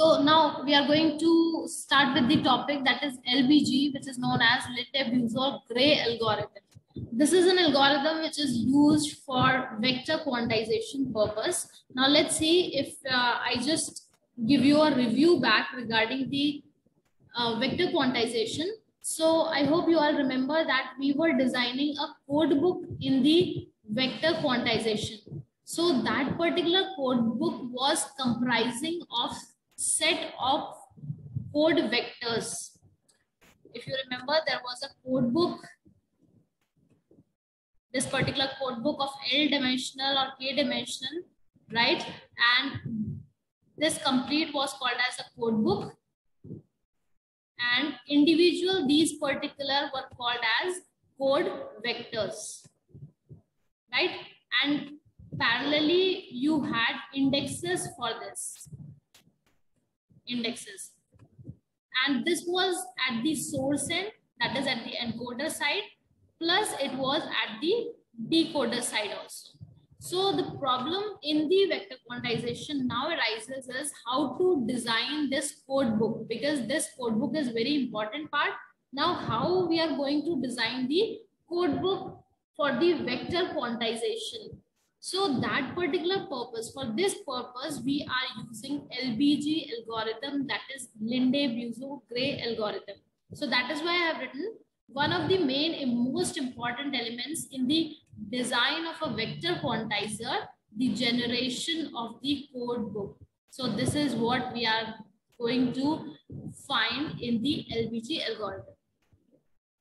So now we are going to start with the topic that is LBG, which is known as Linde-Buzol-Gray algorithm. This is an algorithm which is used for vector quantization purpose. Now let's see if uh, I just give you a review back regarding the uh, vector quantization. So I hope you all remember that we were designing a code book in the vector quantization. So that particular code book was comprising of set of code vectors. If you remember, there was a code book this particular code book of L dimensional or K dimensional, right? And this complete was called as a code book. And individual, these particular were called as code vectors, right? And parallelly, you had indexes for this, indexes. And this was at the source end, that is at the encoder side plus it was at the decoder side also. So the problem in the vector quantization now arises is how to design this code book because this code book is very important part. Now how we are going to design the code book for the vector quantization. So that particular purpose, for this purpose, we are using LBG algorithm that is Linde-Buzol-Gray algorithm. So that is why I have written one of the main and most important elements in the design of a vector quantizer, the generation of the code book. So this is what we are going to find in the LBG algorithm.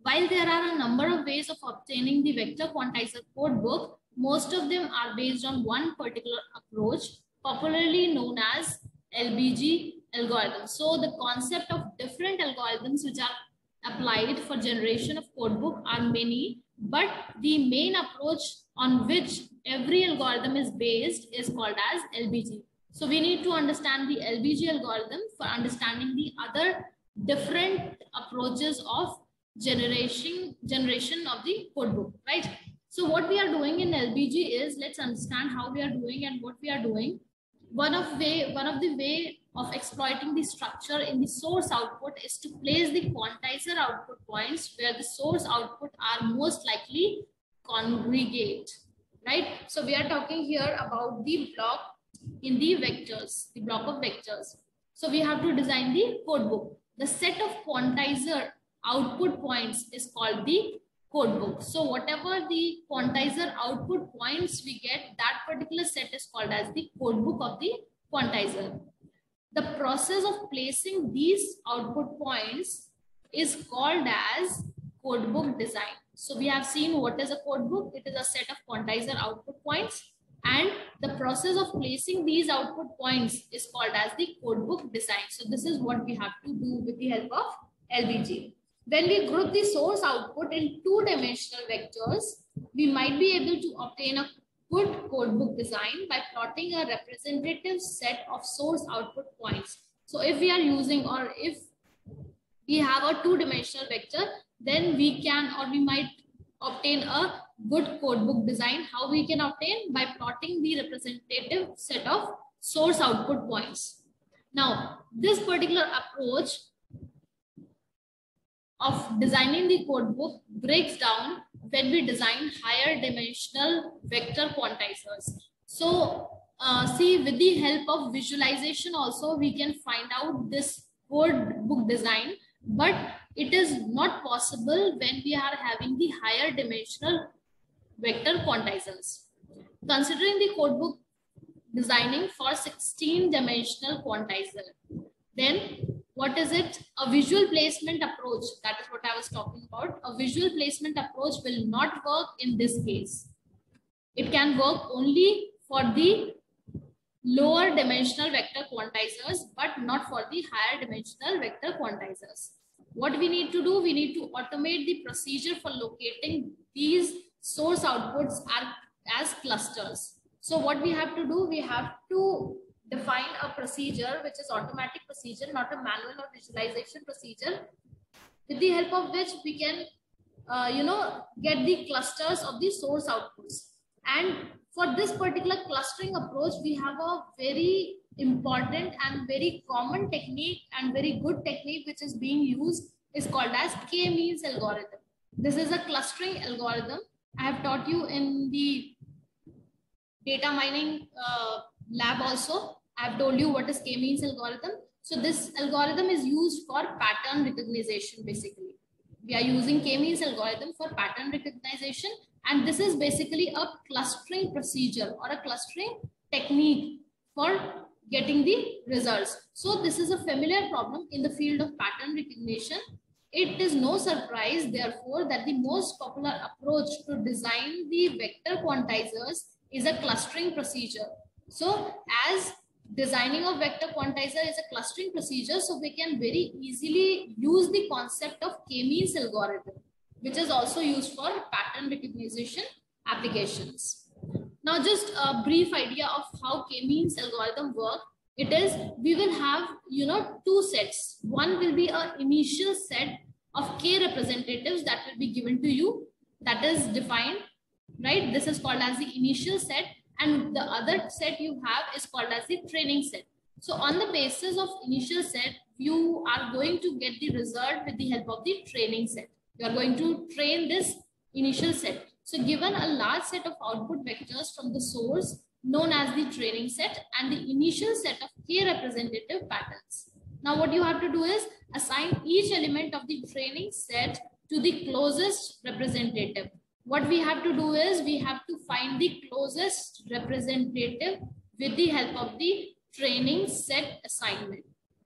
While there are a number of ways of obtaining the vector quantizer code book, most of them are based on one particular approach, popularly known as LBG algorithm. So the concept of different algorithms which are applied for generation of codebook are many, but the main approach on which every algorithm is based is called as LBG. So we need to understand the LBG algorithm for understanding the other different approaches of generation generation of the codebook, right? So what we are doing in LBG is let's understand how we are doing and what we are doing. One of way one of the way of exploiting the structure in the source output is to place the quantizer output points where the source output are most likely congregate, right? So we are talking here about the block in the vectors, the block of vectors. So we have to design the codebook. The set of quantizer output points is called the code book. So whatever the quantizer output points we get, that particular set is called as the code book of the quantizer. The process of placing these output points is called as codebook design. So we have seen what is a codebook. It is a set of quantizer output points and the process of placing these output points is called as the codebook design. So this is what we have to do with the help of LBG. When we group the source output in two-dimensional vectors, we might be able to obtain a good codebook design by plotting a representative set of source output points. So if we are using or if we have a two-dimensional vector, then we can or we might obtain a good codebook design. How we can obtain? By plotting the representative set of source output points. Now, this particular approach of designing the codebook breaks down when we design higher dimensional vector quantizers. So uh, see with the help of visualization also we can find out this code book design but it is not possible when we are having the higher dimensional vector quantizers. Considering the codebook designing for 16 dimensional quantizer, then what is it? A visual placement approach. That is what I was talking about. A visual placement approach will not work in this case. It can work only for the lower dimensional vector quantizers, but not for the higher dimensional vector quantizers. What we need to do, we need to automate the procedure for locating these source outputs as clusters. So what we have to do, we have to define a procedure which is automatic procedure, not a manual or visualization procedure, with the help of which we can, uh, you know, get the clusters of the source outputs. And for this particular clustering approach, we have a very important and very common technique and very good technique which is being used is called as k-means algorithm. This is a clustering algorithm. I have taught you in the data mining uh, lab also. I have told you what is k-means algorithm. So this algorithm is used for pattern recognition basically. We are using k-means algorithm for pattern recognition and this is basically a clustering procedure or a clustering technique for getting the results. So this is a familiar problem in the field of pattern recognition. It is no surprise, therefore, that the most popular approach to design the vector quantizers is a clustering procedure. So as designing a vector quantizer is a clustering procedure, so we can very easily use the concept of k-means algorithm, which is also used for pattern recognition applications. Now, just a brief idea of how k-means algorithm work. It is, we will have, you know, two sets. One will be an initial set of k representatives that will be given to you. That is defined, right? This is called as the initial set. And the other set you have is called as the training set. So on the basis of initial set, you are going to get the result with the help of the training set. You are going to train this initial set. So given a large set of output vectors from the source known as the training set and the initial set of k representative patterns. Now what you have to do is assign each element of the training set to the closest representative. What we have to do is we have to find the closest representative with the help of the training set assignment.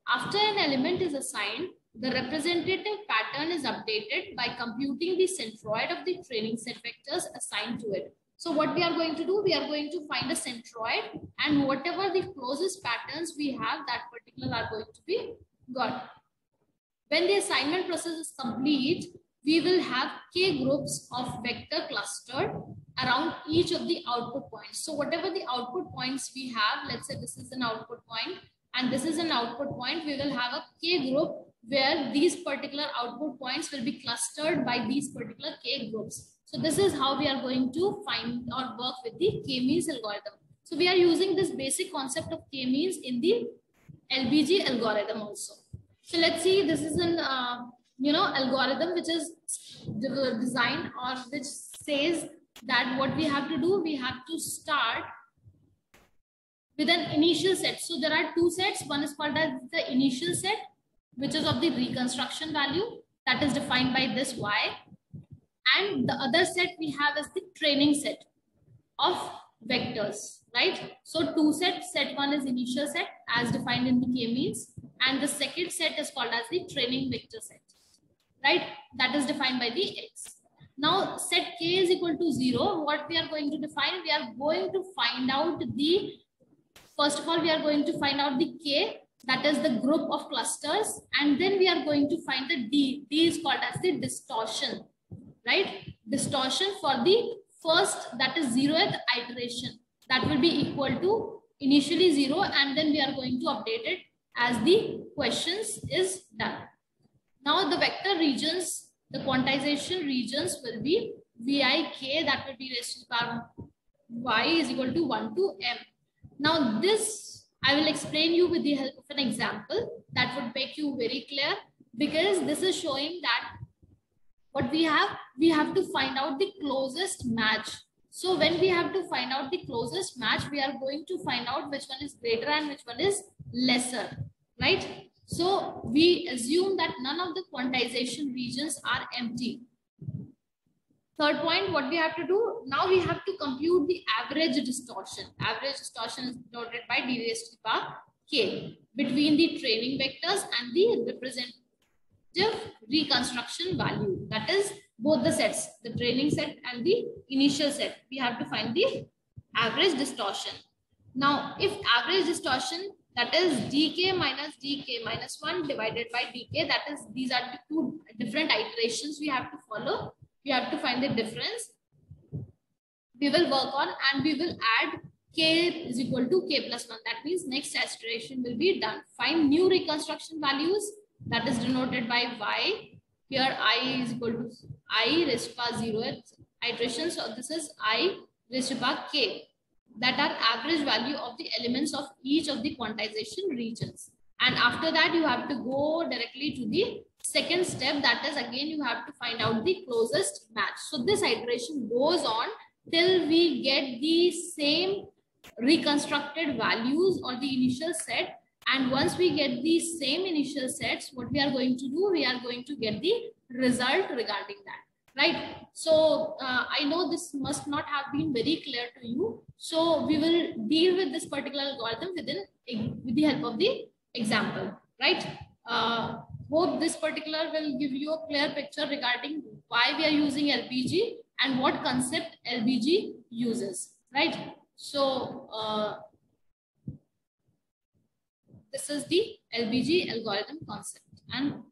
After an element is assigned, the representative pattern is updated by computing the centroid of the training set vectors assigned to it. So what we are going to do, we are going to find a centroid and whatever the closest patterns we have, that particular are going to be got. When the assignment process is complete, we will have k groups of vector clustered around each of the output points. So whatever the output points we have, let's say this is an output point and this is an output point, we will have a k group where these particular output points will be clustered by these particular k groups. So this is how we are going to find or work with the k-means algorithm. So we are using this basic concept of k-means in the LBG algorithm also. So let's see, this is an, uh, you know, algorithm which is designed or which says that what we have to do, we have to start with an initial set. So there are two sets. One is called as the initial set which is of the reconstruction value that is defined by this y. And the other set we have is the training set of vectors, right? So two sets, set one is initial set as defined in the k-means and the second set is called as the training vector set, right? That is defined by the x. Now set k is equal to zero. What we are going to define? We are going to find out the, first of all, we are going to find out the k that is the group of clusters and then we are going to find the D. D is called as the distortion, right? Distortion for the first that is zeroth iteration that will be equal to initially zero and then we are going to update it as the questions is done. Now the vector regions, the quantization regions will be VIK that will be raised to the power y is equal to 1 to m. Now this I will explain you with the help of an example that would make you very clear because this is showing that what we have, we have to find out the closest match. So when we have to find out the closest match, we are going to find out which one is greater and which one is lesser, right? So we assume that none of the quantization regions are empty. Third point, what we have to do, now we have to compute the average distortion. Average distortion is denoted by d raised to the power k between the training vectors and the representative reconstruction value. That is both the sets, the training set and the initial set. We have to find the average distortion. Now, if average distortion that is dk minus dk minus 1 divided by dk, that is these are the two different iterations we have to follow we have to find the difference. We will work on and we will add k is equal to k plus 1. That means next iteration will be done. Find new reconstruction values that is denoted by y. Here i is equal to i raised to power 0 iteration. So this is i raised to power k. that are average value of the elements of each of the quantization regions. And after that, you have to go directly to the second step. That is again, you have to find out the closest match. So this iteration goes on till we get the same reconstructed values or the initial set. And once we get the same initial sets, what we are going to do, we are going to get the result regarding that right? So uh, I know this must not have been very clear to you. So we will deal with this particular algorithm within with the help of the example, right? Uh, hope this particular will give you a clear picture regarding why we are using LBG and what concept LBG uses, right? So uh, this is the LBG algorithm concept and